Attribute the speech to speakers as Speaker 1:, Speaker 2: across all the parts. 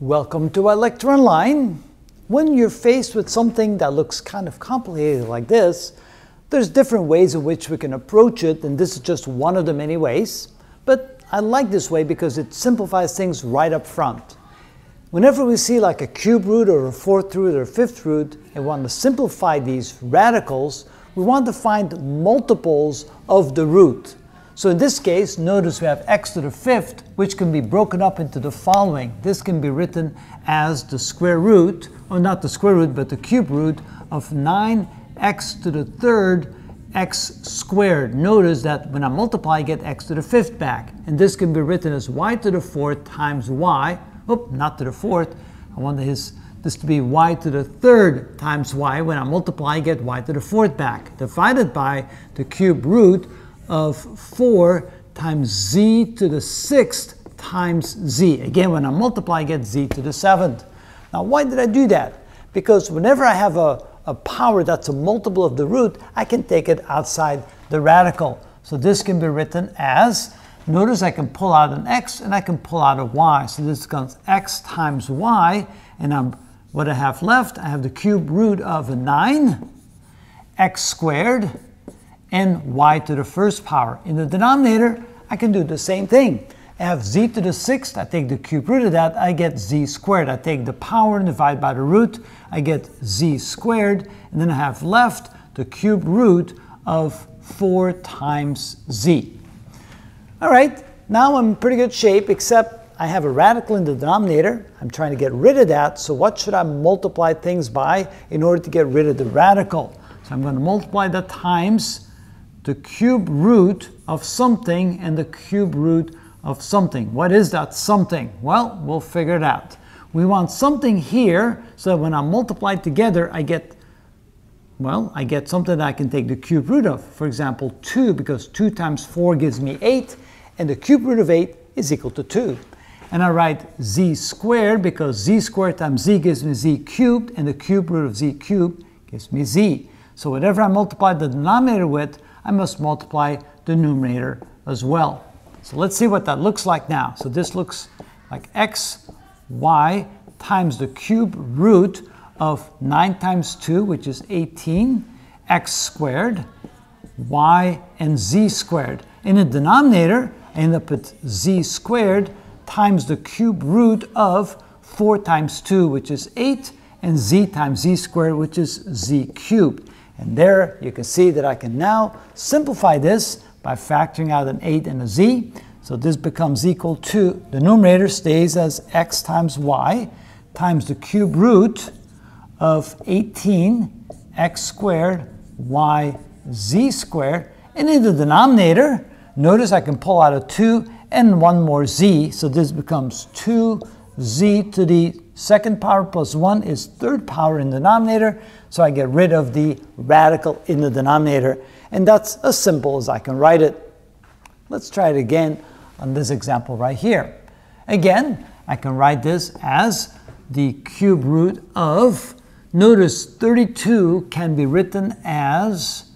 Speaker 1: Welcome to ilectureonline. When you're faced with something that looks kind of complicated like this, there's different ways in which we can approach it, and this is just one of the many ways. But I like this way because it simplifies things right up front. Whenever we see like a cube root or a fourth root or a fifth root and want to simplify these radicals, we want to find multiples of the root. So in this case, notice we have x to the fifth, which can be broken up into the following. This can be written as the square root, or not the square root, but the cube root of 9x to the third x squared. Notice that when I multiply, I get x to the fifth back. And this can be written as y to the fourth times y, Oop, not to the fourth. I want his, this to be y to the third times y. When I multiply, I get y to the fourth back, divided by the cube root of 4 times z to the sixth times z. Again, when I multiply, I get z to the seventh. Now, why did I do that? Because whenever I have a, a power that's a multiple of the root, I can take it outside the radical. So this can be written as Notice I can pull out an x and I can pull out a y. So this becomes x times y, and I'm, what I have left, I have the cube root of a 9, x squared, and y to the first power. In the denominator, I can do the same thing. I have z to the sixth, I take the cube root of that, I get z squared. I take the power and divide by the root, I get z squared, and then I have left the cube root of 4 times z. All right, now I'm in pretty good shape, except I have a radical in the denominator. I'm trying to get rid of that, so what should I multiply things by in order to get rid of the radical? So I'm going to multiply that times the cube root of something and the cube root of something. What is that something? Well, we'll figure it out. We want something here, so that when I multiply together, I get well, I get something that I can take the cube root of. For example, 2, because 2 times 4 gives me 8, and the cube root of 8 is equal to 2. And I write z squared because z squared times z gives me z cubed, and the cube root of z cubed gives me z. So whatever I multiply the denominator with, I must multiply the numerator as well. So let's see what that looks like now. So this looks like x, y times the cube root of 9 times 2, which is 18, x squared, y, and z squared. In the denominator, I end up with z squared times the cube root of 4 times 2, which is 8, and z times z squared, which is z cubed. And there you can see that I can now simplify this by factoring out an 8 and a z. So this becomes equal to, the numerator stays as x times y times the cube root of 18 x squared y z squared. And in the denominator, Notice I can pull out a 2 and one more z, so this becomes 2z to the second power plus 1 is third power in the denominator, so I get rid of the radical in the denominator. And that's as simple as I can write it. Let's try it again on this example right here. Again, I can write this as the cube root of, notice 32 can be written as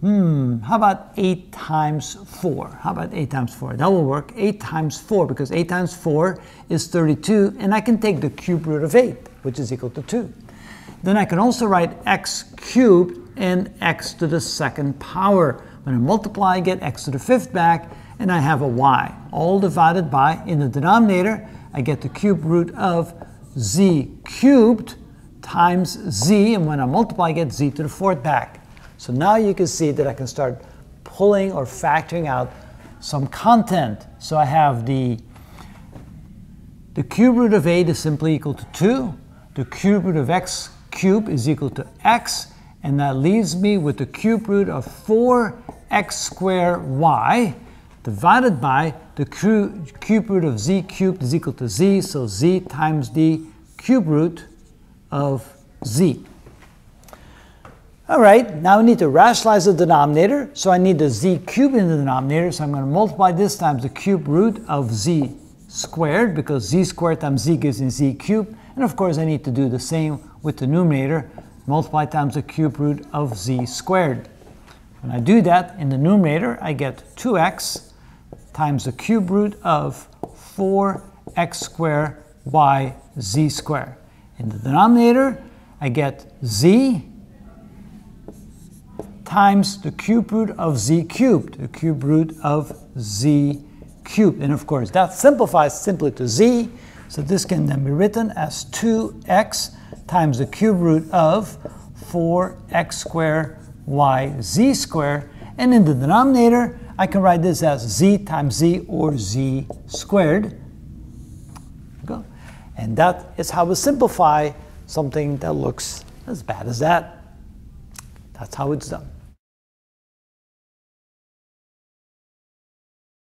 Speaker 1: Hmm, how about 8 times 4? How about 8 times 4? That will work. 8 times 4, because 8 times 4 is 32, and I can take the cube root of 8, which is equal to 2. Then I can also write x cubed and x to the second power. When I multiply, I get x to the fifth back, and I have a y. All divided by, in the denominator, I get the cube root of z cubed times z, and when I multiply, I get z to the fourth back. So now you can see that I can start pulling or factoring out some content. So I have the, the cube root of 8 is simply equal to 2. The cube root of x cubed is equal to x. And that leaves me with the cube root of 4x squared y divided by the cube root of z cubed is equal to z. So z times the cube root of z. All right, now we need to rationalize the denominator. So I need the z cubed in the denominator. So I'm going to multiply this times the cube root of z squared because z squared times z gives me z cubed. And of course I need to do the same with the numerator. Multiply times the cube root of z squared. When I do that in the numerator, I get 2x times the cube root of 4x squared yz squared. In the denominator, I get z times the cube root of z cubed, the cube root of z cubed. And of course, that simplifies simply to z, so this can then be written as 2x times the cube root of 4x squared yz squared. And in the denominator, I can write this as z times z or z squared. Go. And that is how we simplify something that looks as bad as that. That's how it's done.